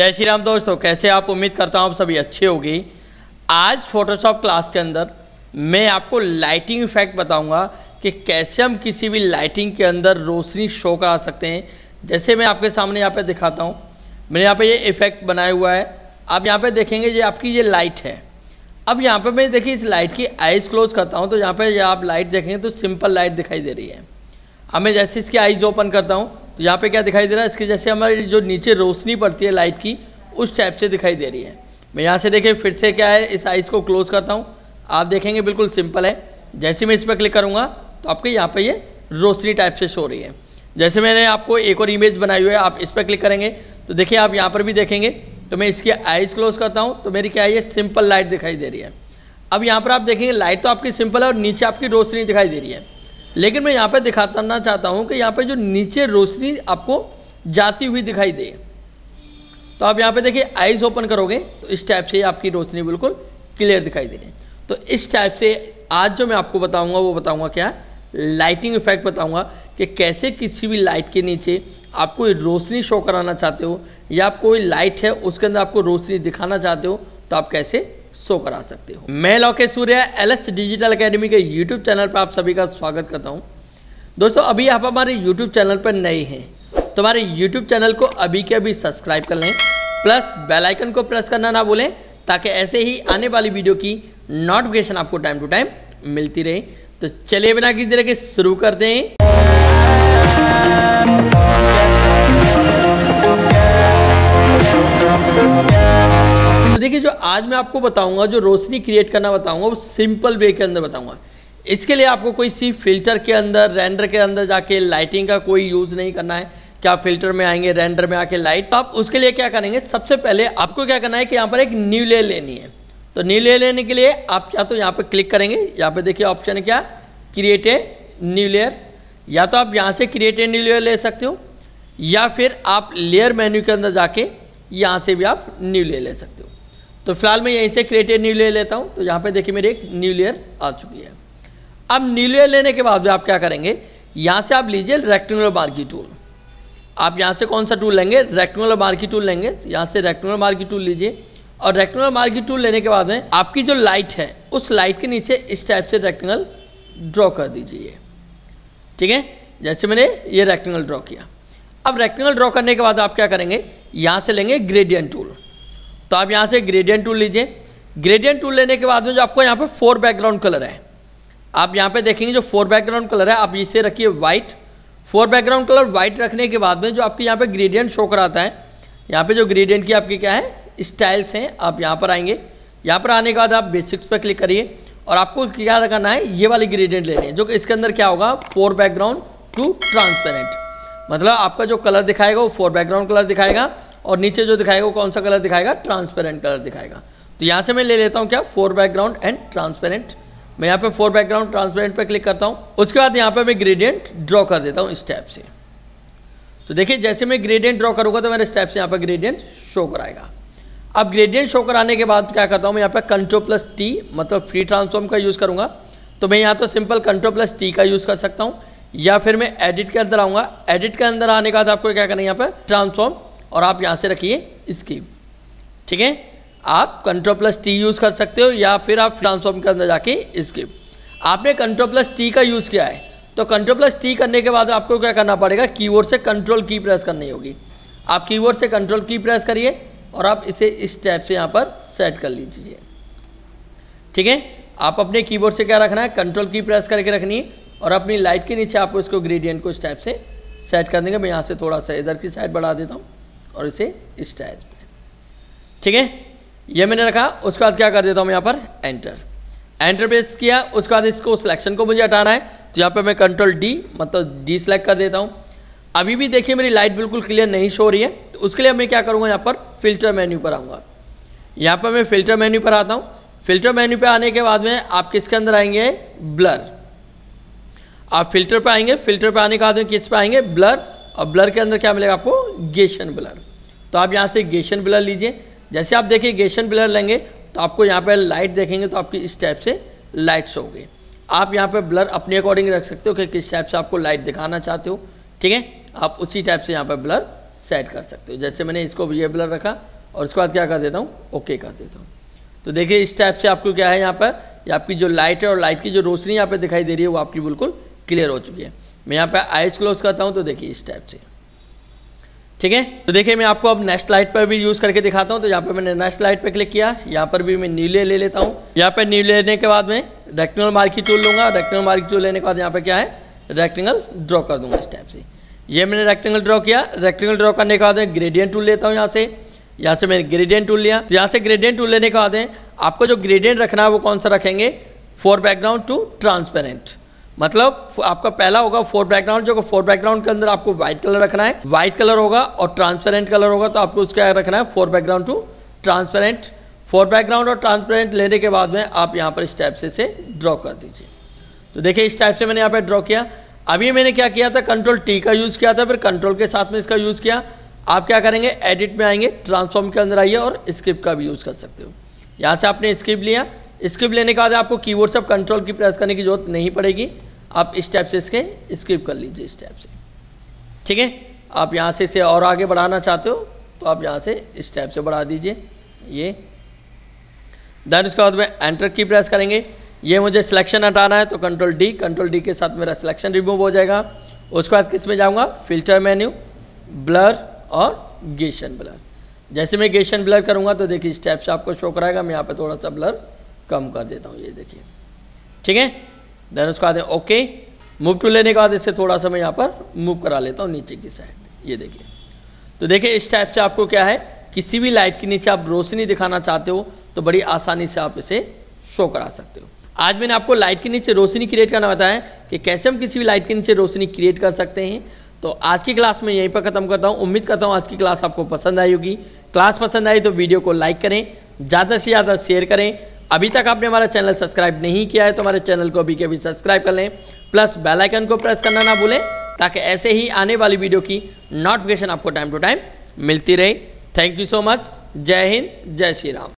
जय श्री राम दोस्तों, कैसे आप? उम्मीद करता हूँ आप सभी अच्छे होगी। आज फोटोशॉप क्लास के अंदर मैं आपको लाइटिंग इफ़ेक्ट बताऊँगा कि कैसे हम किसी भी लाइटिंग के अंदर रोशनी शो करा सकते हैं। जैसे मैं आपके सामने यहाँ पे दिखाता हूँ, मैंने यहाँ पे ये इफ़ेक्ट बनाया हुआ है। आप यहाँ पे देखेंगे ये आपकी ये लाइट है। अब यहाँ पे मैं देखिए इस लाइट की आइज़ क्लोज करता हूँ तो यहाँ पे आप लाइट देखेंगे तो सिंपल लाइट दिखाई दे रही है। अब मैं जैसे इसकी आइज़ ओपन करता हूँ तो यहाँ पे क्या दिखाई दे रहा है? इसके जैसे हमारी जो नीचे रोशनी पड़ती है लाइट की, उस टाइप से दिखाई दे रही है। मैं यहाँ से देखिए, फिर से क्या है, इस आइज़ को क्लोज करता हूँ। आप देखेंगे बिल्कुल सिंपल है। जैसे मैं इस पर क्लिक करूँगा तो आपके यहाँ पर ये रोशनी टाइप से शो रही है। जैसे मैंने आपको एक और इमेज बनाई हुई है, आप इस पर क्लिक करेंगे तो देखिए आप यहाँ पर भी देखेंगे। तो मैं इसकी आइज़ क्लोज करता हूँ तो मेरी क्या है, ये सिंपल लाइट दिखाई दे रही है। अब यहाँ पर आप देखेंगे लाइट तो आपकी सिंपल है और नीचे आपकी रोशनी दिखाई दे रही है। लेकिन मैं यहाँ पर दिखाना चाहता हूँ कि यहाँ पर जो नीचे रोशनी आपको जाती हुई दिखाई दे। तो आप यहाँ पे देखिए आइज़ ओपन करोगे तो इस टाइप से आपकी रोशनी बिल्कुल क्लियर दिखाई दे रही है। तो इस टाइप से आज जो मैं आपको बताऊँगा, वो बताऊँगा क्या? लाइटिंग इफ़ेक्ट बताऊँगा कि कैसे किसी भी लाइट के नीचे आप कोई रोशनी शो कराना चाहते हो, या आप कोई लाइट है, उसके अंदर आपको रोशनी दिखाना चाहते हो तो आप कैसे शो करा सकते हो। मैं Lokesh Surya L S digital academy के यूट्यूब चैनल पर आप सभी का स्वागत करता हूँ। दोस्तों, अभी आप हमारे यूट्यूब चैनल पर नए हैं तो हमारे यूट्यूब चैनल को अभी के अभी सब्सक्राइब कर लें, प्लस बेल आइकन को प्रेस करना ना भूलें, ताकि ऐसे ही आने वाली वीडियो की नोटिफिकेशन आपको टाइम टू टाइम मिलती रहे। तो चलिए बिना किसी तरह के शुरू करते हैं। तो देखिए, जो आज मैं आपको बताऊँगा, जो रोशनी क्रिएट करना बताऊँगा, वो सिंपल वे के अंदर बताऊँगा। इसके लिए आपको कोई सी फ़िल्टर के अंदर रेंडर के अंदर जाके लाइटिंग का कोई यूज़ नहीं करना है। क्या फ़िल्टर में आएँगे रेंडर में आके लाइट तो आप उसके लिए क्या करेंगे? सबसे पहले आपको क्या करना है कि यहाँ पर एक न्यू लेयर लेनी है। तो न्यू लेयर लेने के लिए आप या तो यहाँ पर क्लिक करेंगे। यहाँ पर देखिए ऑप्शन है क्या? क्रिएट ए न्यू लेयर या तो आप यहाँ से क्रिएट ए न्यू लेयर ले सकते हो, या फिर आप लेयर मेन्यू के अंदर जाके यहाँ से भी आप न्यू लेयर ले सकते हो। तो फ़िलहाल मैं यहीं से क्रिएटेड न्यू लेयर लेता हूँ। तो यहाँ पे देखिए मेरी एक न्यू लेयर आ चुकी है। अब न्यू लेयर लेने के बाद भी आप क्या करेंगे? यहाँ से आप लीजिए रेक्टेंगुलर मार्की टूल आप यहाँ से कौन सा टूल लेंगे? रेक्टेंगुलर मार्की टूल लेंगे। यहाँ से रेक्टेंगुलर मार्की टूल लीजिए। और रेक्टेंगुलर मार्की टूल लेने के बाद में आपकी जो लाइट है, उस लाइट के नीचे इस टाइप से रेक्टेंगल ड्रॉ कर दीजिए। ठीक है? जैसे मैंने ये रेक्टेंगल ड्रॉ किया। अब रेक्टेंगल ड्रॉ करने के बाद आप क्या करेंगे? यहाँ से लेंगे ग्रेडियंट टूल तो आप यहाँ से ग्रेडियंट टूल लीजिए। ग्रेडियंट टूल लेने के बाद में जो आपको यहाँ पर फोर बैकग्राउंड कलर है, आप यहाँ पे देखेंगे जो फोर बैकग्राउंड कलर है, आप इसे रखिए white for background colour white रखने के बाद में जो आपके यहाँ पे ग्रेडियंट शो कराता है, यहाँ पे जो ग्रेडियंट की आपकी क्या है स्टाइल्स हैं, आप यहाँ पर आएँगे। यहाँ पर आने के बाद आप बेसिक्स पर क्लिक करिए और आपको क्या करना है, ये वाली ग्रेडियंट लेनी है, जो कि इसके अंदर क्या होगा फोर बैकग्राउंड टू ट्रांसपेरेंट मतलब आपका जो कलर दिखाएगा, वो फोर बैकग्राउंड कलर दिखाएगा। और नीचे जो दिखाएगा वो कौन सा कलर दिखाएगा? ट्रांसपेरेंट कलर दिखाएगा। तो यहाँ से मैं ले लेता हूँ क्या? फोर बैकग्राउंड एंड ट्रांसपेरेंट मैं यहाँ पे फोर बैकग्राउंड ट्रांसपेरेंट पे क्लिक करता हूँ। उसके बाद यहाँ पे मैं ग्रेडियंट ड्रॉ कर देता हूँ इस से। तो देखिए, जैसे मैं ग्रेडियंट ड्रॉ करूँगा तो मेरे स्टेप से यहाँ पर ग्रेडियंट शो कराएगा। अब ग्रेडियंट शो कराने के बाद क्या करता हूँ? मैं यहाँ पर कंट्रोल प्लस टी मतलब फ्री ट्रांसफॉर्म का यूज़ करूँगा। तो मैं यहाँ तो सिंपल कंट्रोल प्लस टी का यूज़ कर सकता हूँ। या फिर मैं एडिट के अंदर आऊँगा। एडिट के अंदर आने के बाद आपको क्या करना है? यहाँ पर ट्रांसफॉर्म और आप यहाँ से रखिए स्कीप ठीक है? आप कंट्रोल प्लस टी यूज़ कर सकते हो या फिर आप ट्रांसफॉर्म के अंदर जाके इसके आपने कंट्रोल प्लस टी का यूज़ किया है तो कंट्रोल प्लस टी करने के बाद आपको क्या करना पड़ेगा? कीबोर्ड से कंट्रोल की प्रेस करनी होगी। आप कीबोर्ड से कंट्रोल की प्रेस करिए और आप इसे इस टाइप से यहाँ पर सेट कर लीजिए। ठीक है? आप अपने कीबोर्ड से क्या रखना है? कंट्रोल की प्रेस करके रखनी है और अपनी लाइट के नीचे आपको इसको ग्रेडियंट को इस टाइप से सेट कर देंगे मैं यहाँ से थोड़ा सा इधर की साइड बढ़ा देता हूँ। और इसे इस में ठीक है? ये मैंने रखा, उसके बाद क्या कर देता हूँ यहाँ पर? एंटर एंटर प्रेस किया, उसके बाद इसको सिलेक्शन को मुझे हटाना है। तो यहाँ पर मैं कंट्रोल डी मतलब डी सेलेक्ट कर देता हूँ। अभी भी देखिए, मेरी लाइट बिल्कुल क्लियर नहीं शो रही है। तो उसके लिए मैं क्या करूँगा यहाँ पर? फ़िल्टर मेन्यू पर आऊँगा। यहाँ पर मैं फ़िल्टर मेन्यू पर आता हूँ। फ़िल्टर मेन्यू पर आने के बाद में आप किसके अंदर आएँगे? ब्लर आप फ़िल्टर पर आएँगे फ़िल्टर पर आने के बाद में किस पर आएँगे? ब्लर और ब्लर के अंदर क्या मिलेगा आपको? गेशन ब्लर तो आप यहाँ से गेशन ब्लर लीजिए। जैसे आप देखिए गेशन ब्लर लेंगे तो आपको यहाँ पर लाइट देखेंगे तो आपकी इस टाइप से लाइट्स होगी। आप यहाँ पर ब्लर अपने अकॉर्डिंग रख सकते हो कि किस टाइप से आपको लाइट दिखाना चाहते हो। ठीक है? आप उसी टाइप से यहाँ पर ब्लर सेट कर सकते हो। जैसे मैंने इसको ये ब्लर रखा, और उसके बाद क्या कर देता हूँ? ओके कर देता हूँ। तो देखिए इस टाइप से आपको क्या है यहाँ पर? ये आपकी जो लाइट है और लाइट की जो रोशनी यहाँ पर दिखाई दे रही है, वो आपकी बिल्कुल क्लियर हो चुकी है। मैं यहाँ पर आइज़ क्लोज करता हूँ तो देखिए इस टाइप से। ठीक है? तो देखिए, मैं आपको अब नेक्स्ट लाइट पर भी यूज़ करके दिखाता हूँ। तो यहाँ पे मैंने नेक्स्ट लाइट पर क्लिक किया। यहाँ पर भी मैं नीले ले लेता हूँ। यहाँ पर नीले लेने के बाद में रेक्टेंगल मार्की टूल लूँगा। रेक्टेंगल मार्की टूल लेने के बाद यहाँ पर क्या है? रेक्टेंगल ड्रॉ कर दूँगा इस टाइप से। ये मैंने रेक्टेंगल ड्रॉ किया। रेक्टेंगल ड्रॉ करने के बाद मैं ग्रेडियंट टूल लेता हूँ यहाँ से। यहाँ से मैंने ग्रेडियंट टूल लिया। तो यहाँ से ग्रेडियंट टूल लेने के बाद आपको जो ग्रेडियंट रखना है, वो कौन सा रखेंगे? फोर बैकग्राउंड टू ट्रांसपेरेंट मतलब आपका पहला होगा फोर बैकग्राउंड जो फोर बैकग्राउंड के अंदर आपको व्हाइट कलर रखना है। व्हाइट कलर होगा और ट्रांसपेरेंट कलर होगा तो आपको उसका रखना है for background to transparent for background और ट्रांसपेरेंट लेने के बाद में आप यहाँ पर इस टाइप से इसे ड्रॉ कर दीजिए। तो देखिए, इस टाइप से मैंने यहाँ पर ड्रॉ किया। अभी मैंने क्या किया था? कंट्रोल टी का यूज़ किया था, फिर कंट्रोल के साथ में इसका यूज़ किया। आप क्या करेंगे? एडिट में आएँगे ट्रांसफॉर्म के अंदर आइए और स्क्रिप्ट का भी यूज़ कर सकते हो। यहाँ से आपने स्क्रिप्ट लिया। स्क्रिप्ट लेने के बाद आपको कीबोर्ड से कंट्रोल की प्रेस करने की ज़रूरत नहीं पड़ेगी। आप इस टाइप से इसके स्किप कर लीजिए इस टाइप से। ठीक है? आप यहाँ से इसे और आगे बढ़ाना चाहते हो तो आप यहाँ से इस टाइप से बढ़ा दीजिए। ये। देन उसके बाद में एंटर की प्रेस करेंगे। ये मुझे सिलेक्शन हटाना है तो कंट्रोल डी कंट्रोल डी के साथ मेरा सिलेक्शन रिमूव हो जाएगा। उसके बाद किसमें जाऊँगा? फ़िल्टर मेन्यू ब्लर और गेशन ब्लर जैसे मैं गेशन ब्लर करूँगा तो देखिए इस टाइप से आपको शो कराएगा। मैं यहाँ पर थोड़ा सा ब्लर कम कर देता हूँ, ये देखिए। ठीक है? देन उसके बाद ओके मूव टू लेने के बाद इससे थोड़ा सा मैं यहाँ पर मूव करा लेता हूँ नीचे की साइड ये देखिए। तो देखिए, इस टाइप से आपको क्या है, किसी भी लाइट के नीचे आप रोशनी दिखाना चाहते हो तो बड़ी आसानी से आप इसे शो करा सकते हो। आज मैंने आपको लाइट के नीचे रोशनी क्रिएट करना बताया कि कैसे हम किसी भी लाइट के नीचे रोशनी क्रिएट कर सकते हैं। तो आज की क्लास में यहीं पर ख़त्म करता हूँ। उम्मीद करता हूँ आज की क्लास आपको पसंद आई होगी। क्लास पसंद आई तो वीडियो को लाइक करें, ज़्यादा से ज़्यादा शेयर करें। अभी तक आपने हमारा चैनल सब्सक्राइब नहीं किया है तो हमारे चैनल को अभी के अभी सब्सक्राइब कर लें। प्लस बेल आइकन को प्रेस करना ना भूलें, ताकि ऐसे ही आने वाली वीडियो की नोटिफिकेशन आपको टाइम टू टाइम मिलती रहे। थैंक यू सो मच जय हिंद, जय श्री राम।